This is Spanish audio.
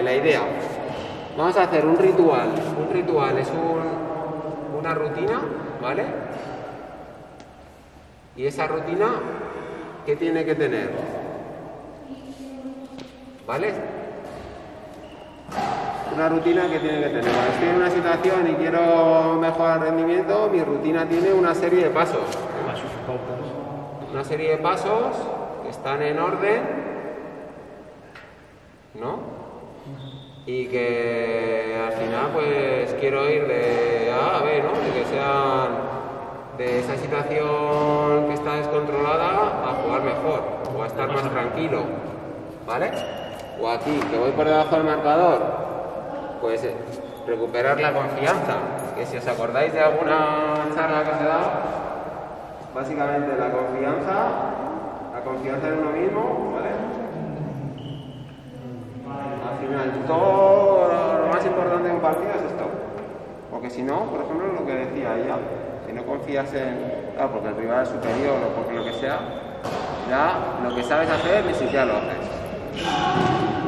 La idea, vamos a hacer un ritual. Un ritual es un- una rutina, ¿vale? Y esa rutina, ¿qué tiene que tener? ¿Vale? Una rutina que tiene que tener. Cuando estoy en una situación y quiero mejorar rendimiento, mi rutina tiene una serie de pasos. Una serie de pasos que están en orden, ¿no? Y que al final pues quiero ir de A a B, ¿no? De que sean de esa situación que está descontrolada a jugar mejor o a estar más tranquilo, ¿vale? O aquí, que voy por debajo del marcador, pues eh, recuperar la confianza, que si os acordáis de alguna charla que os he dado, básicamente la confianza, la confianza en uno mismo, ¿vale? Al todo lo más importante de un partido es esto. Porque si no, por ejemplo, lo que decía ella, si no confías en, claro, porque el rival es superior o porque lo que sea, ya lo que sabes hacer ni siquiera lo haces.